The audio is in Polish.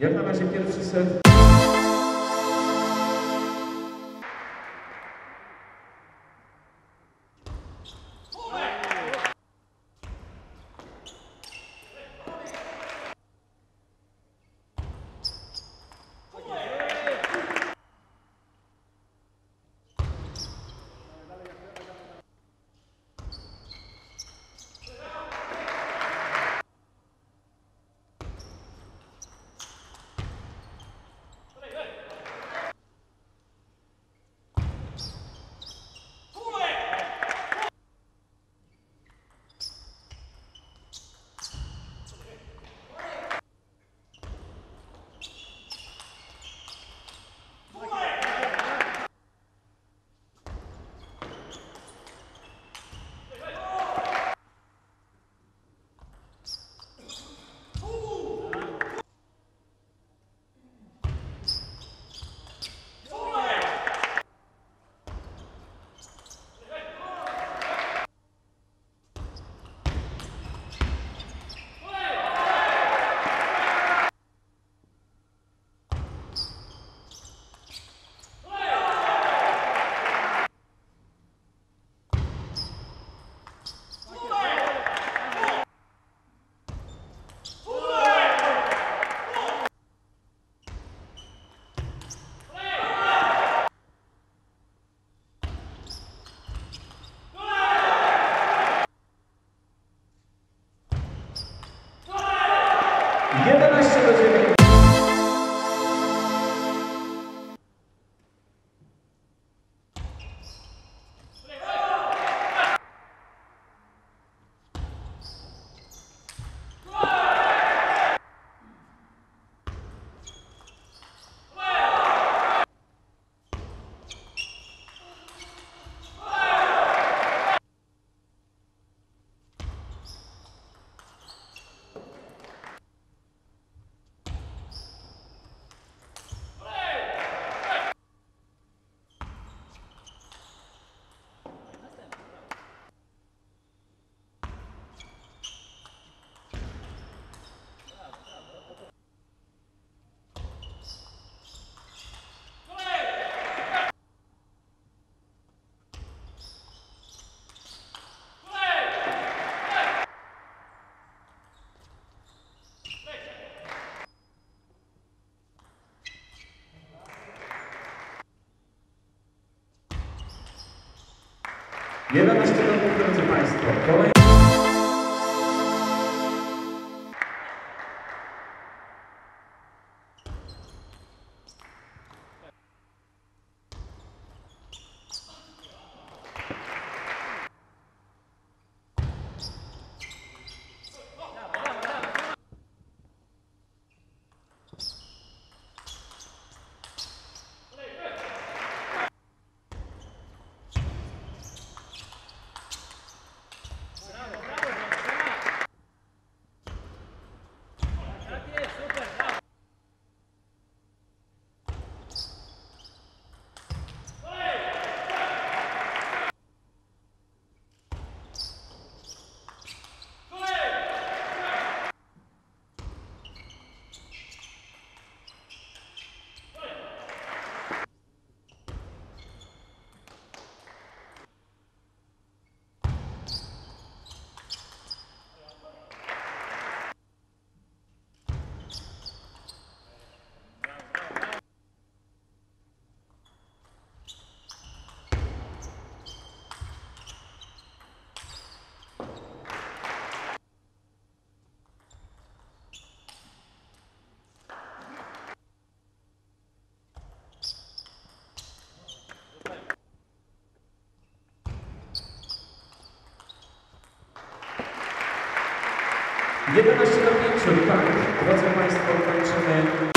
Jak na razie pierwszy set. 11 punktów, drodzy Państwo. Kolej... Jedenaście do pięciu, tak. Drodzy Państwo, kończymy